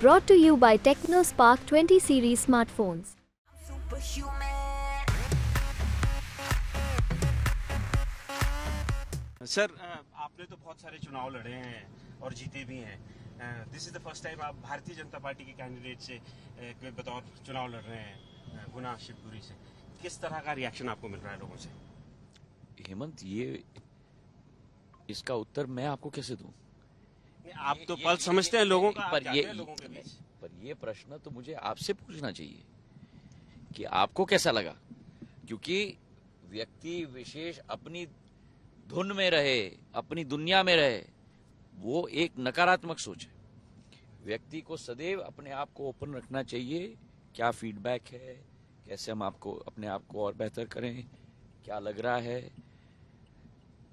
Brought to you by TechnoSpark 20 series smartphones. Sir आपने तो बहुत सारे चुनाव लड़े हैं और जीते भी हैं। This is the first time आप भारतीय जनता पार्टी के कैंडिडेट से अ, बतौर चुनाव लड़ रहे हैं गुना शिवपुरी से। किस तरह का रिएक्शन आपको मिल रहा है लोगों से? हेमंत ये इसका उत्तर मैं आपको कैसे दूँ? आप तो पल समझते हैं लोगों का पर ये पर ये प्रश्न तो मुझे आपसे पूछना चाहिए कि आपको कैसा लगा? क्योंकि व्यक्ति विशेष अपनी धुन में रहे अपनी दुनिया में रहे वो एक नकारात्मक सोच है। व्यक्ति को सदैव अपने आप को ओपन रखना चाहिए क्या फीडबैक है कैसे हम आपको अपने आप को और बेहतर करें क्या लग रहा है?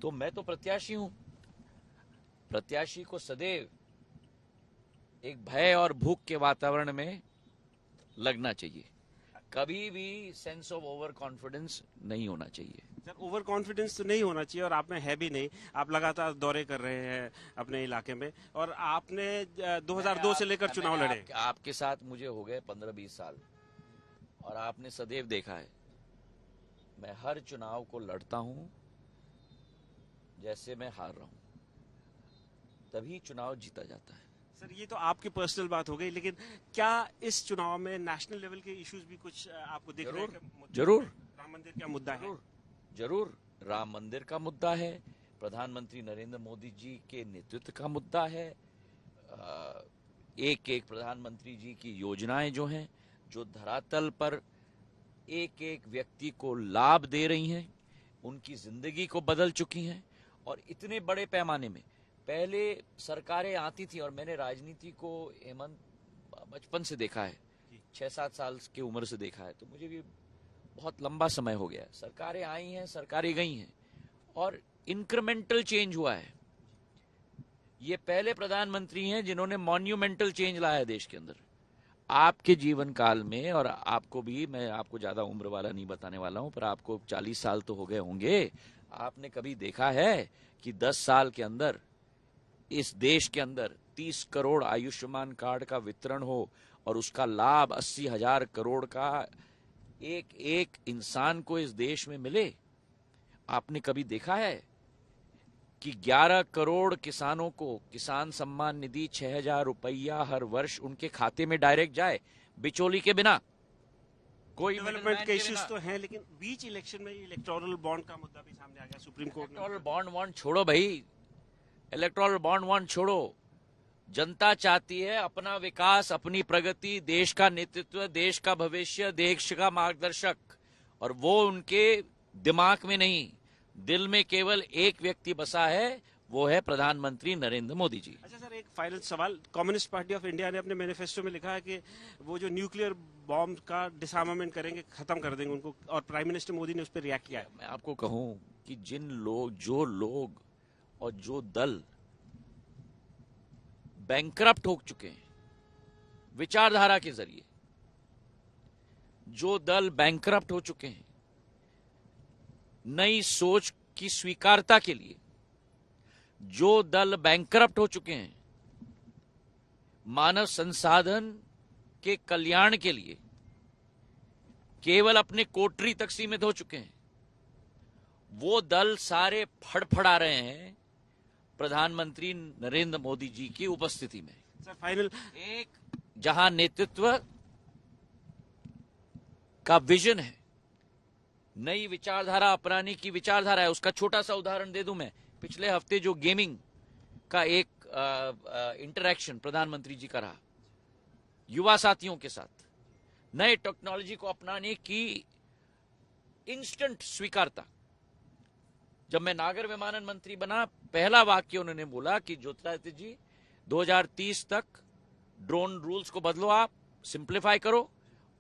तो मैं तो प्रत्याशी हूँ। प्रत्याशी को सदैव एक भय और भूख के वातावरण में लगना चाहिए। कभी भी सेंस ऑफ़ ओवर कॉन्फिडेंस नहीं होना चाहिए। सर ओवर कॉन्फिडेंस तो नहीं होना चाहिए और आप में है भी नहीं। आप लगातार दौरे कर रहे हैं अपने इलाके में और आपने अ, 2002 से लेकर चुनाव लड़े। आप- आपके साथ मुझे हो गए पंद्रह बीस साल और आपने सदैव देखा है। मैं हर चुनाव को लड़ता हूँ जैसे मैं हार रहा हूँ। तभी चुनाव जीता जाता है। सर ये तो आपकी पर्सनल बात हो गई लेकिन क्या इस चुनाव में नेशनल लेवल के इश्यूज़ भी कुछ आपको दिख रहे हैं ज़रूर कि ज़रूर। राम मंदिर क्या मुद्दा ज़रूर, है? ज़रूर ज़रूर। राम मंदिर का मुद्दा है प्रधानमंत्री नरेंद्र मोदी जी के नेतृत्व का मुद्दा है एक एक प्रधानमंत्री जी की योजनाएँ जो हैं जो धरातल पर एक एक व्यक्ति को लाभ दे रही हैं उनकी ज़िंदगी को बदल चुकी हैं और इतने बड़े पैमाने में पहले सरकारें आती थी और मैंने राजनीति को हेमंत बचपन से देखा है छह सात साल की उम्र से देखा है तो मुझे भी बहुत लंबा समय हो गया है। सरकारें आई हैं सरकारें गई हैं और इंक्रीमेंटल चेंज हुआ है। ये पहले प्रधानमंत्री हैं जिन्होंने मॉन्यूमेंटल चेंज लाया है देश के अंदर। आपके जीवन काल में और आपको भी मैं आपको ज़्यादा उम्र वाला नहीं बताने वाला हूँ पर आपको 40 साल तो हो गए होंगे। आपने कभी देखा है कि 10 साल के अंदर इस देश के अंदर 30 करोड़ आयुष्मान कार्ड का वितरण हो और उसका लाभ अस्सी हज़ार करोड़ का एक एक इंसान को इस देश में मिले आपने कभी देखा है कि 11 करोड़ किसानों को किसान सम्मान निधि 6000 रुपया हर वर्ष उनके खाते में डायरेक्ट जाए बिचौली के बिना? कोई डेवलपमेंट middleman के के इश्यूज़ तो हैं लेकिन बीच इलेक्शन में इलेक्टोरल बॉन्ड का मुद्दा भी सामने आ गया सुप्रीम कोर्ट इलेक्ट्रॉल बॉन्ड वॉन्ड छोड़ो भाई। इलेक्ट्रॉल बॉन्ड वॉन्ड छोड़ो। जनता चाहती है अपना विकास अपनी प्रगति देश का नेतृत्व देश का भविष्य देश का मार्गदर्शक। और वो उनके दिमाग में नहीं दिल में केवल एक व्यक्ति बसा है वो है प्रधानमंत्री नरेंद्र मोदी जी। अच्छा सर एक फाइनल सवाल। कम्युनिस्ट पार्टी ऑफ़ इंडिया ने अपने मैनिफेस्टो में लिखा है कि वो जो न्यूक्लियर बॉम्ब का डिसआर्मामेंट करेंगे खत्म कर देंगे उनको। और प्राइम मिनिस्टर मोदी ने उस पर रिएक्ट किया है। मैं आपको कहूँ कि जिन लोग जो लोग और जो दल बैंकरप्ट हो चुके हैं, विचारधारा के ज़रिए, जो दल बैंकरप्ट हो चुके हैं, नई सोच की स्वीकारता के लिए, जो दल बैंकरप्ट हो चुके हैं, मानव संसाधन के कल्याण के लिए, केवल अपने कोटरी तक सीमित हो चुके हैं, वो दल सारे फड़फड़ा रहे हैं प्रधानमंत्री नरेंद्र मोदी जी की उपस्थिति में। सर फाइनल एक। जहाँ नेतृत्व का विजन है नई विचारधारा अपनाने की विचारधारा है उसका छोटा सा उदाहरण दे दूँ मैं। पिछले हफ़्ते जो गेमिंग का एक इंटरेक्शन प्रधानमंत्री जी का रहा युवा साथियों के साथ नए टेक्नोलॉजी को अपनाने की इंस्टेंट स्वीकारता जब मैं नागर विमानन मंत्री बना पहला वाक्य उन्होंने बोला कि ज्योतिरादित्य जी 2030 तक ड्रोन रूल्स को बदलो आप सिंप्लीफाई करो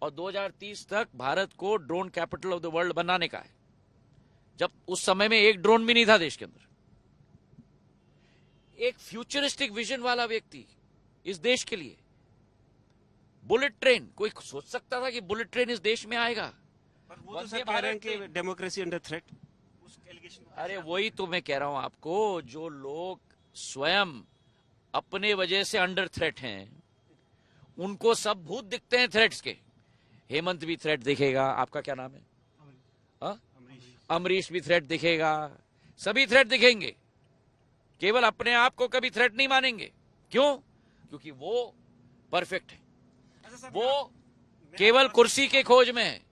और 2030 तक भारत को drone capital of the world बनाने का है। जब उस समय में एक ड्रोन भी नहीं था देश के अंदर। एक फ्यूचरिस्टिक विजन वाला व्यक्ति इस देश के लिए। बुलेट ट्रेन कोई सोच सकता था कि बुलेट ट्रेन इस देश में आएगा? पर वो तो सर कह रहे हैं कि डेमोक्रेसी अंडर थ्रेट अरे वही तो मैं कह रहा हूँ आपको जो लोग स्वयं अपने वजह से अंडर थ्रेट हैं उनको सब भूत दिखते हैं थ्रेट्स के। हेमंत भी थ्रेट दिखेगा आपका क्या नाम है? हाँ? अमरीश। अमरीश भी थ्रेट दिखेगा सभी थ्रेट दिखेंगे। केवल अपने आप को कभी थ्रेट नहीं मानेंगे। क्यों? क्योंकि वो परफेक्ट है। अच्छा वो केवल कुर्सी के खोज में है।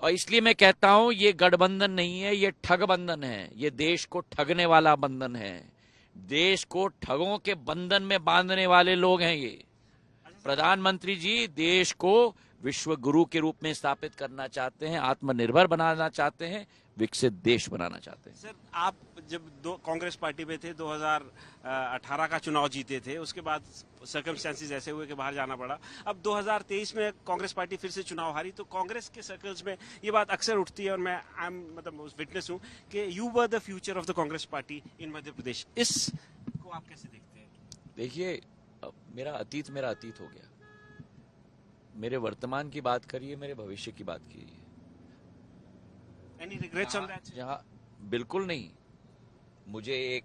और इसलिए मैं कहता हूँ, ये गठबंधन नहीं है, ये ठग बंधन है। ये देश को ठगने वाला बंधन है। देश को ठगों के बंधन में बांधने वाले लोग हैं ये। प्रधानमंत्री जी देश को विश्व गुरु के रूप में स्थापित करना चाहते हैं आत्मनिर्भर बनाना चाहते हैं विकसित देश बनाना चाहते हैं। सर आप जब दो कांग्रेस पार्टी में थे 2018 का चुनाव जीते थे उसके बाद सर्कमस्टेंसेस ऐसे हुए कि बाहर जाना पड़ा। अब 2023 में कांग्रेस पार्टी फिर से चुनाव हारी तो कांग्रेस के सर्कल्स में ये बात अक्सर उठती है और मैं आई एम मतलब विटनेस हूँ कि you were the future of the Congress party in Madhya Pradesh. इस को आप कैसे देखते हैं? देखिए मेरा अतीत मेरा अतीत हो गया। मेरे वर्तमान की बात करिए मेरे भविष्य की बात कीजिए जहाँ बिल्कुल नहीं। मुझे एक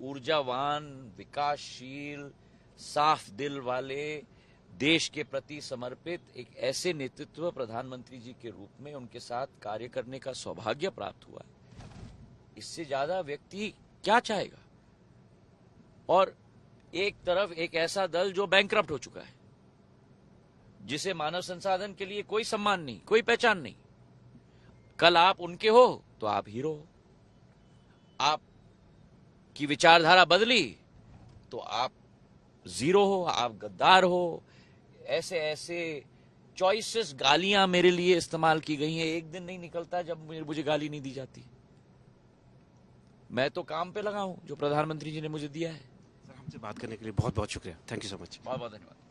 ऊर्जावान विकासशील साफ़ दिल वाले देश के प्रति समर्पित एक ऐसे नेतृत्व प्रधानमंत्री जी के रूप में उनके साथ कार्य करने का सौभाग्य प्राप्त हुआ। इससे ज़्यादा व्यक्ति क्या चाहेगा? और एक तरफ़ एक ऐसा दल जो बैंक हो चुका है, जिसे मानव संसाधन के लिए कोई सम्मान नहीं, कोई पहचान नहीं। कल आप उनके हो तो आप हीरो हो। आप की विचारधारा बदली तो आप ज़ीरो हो, आप गद्दार हो। ऐसे ऐसे चॉइसेस गालियाँ मेरे लिए इस्तेमाल की गई हैं। एक दिन नहीं निकलता जब मुझे गाली नहीं दी जाती। मैं तो काम पे लगा हूँ, जो प्रधानमंत्री जी ने मुझे दिया है। हमसे बात करने के लिए बहुत बहुत शुक्रिया। थैंक यू सो मच बहुत बहुत धन्यवाद।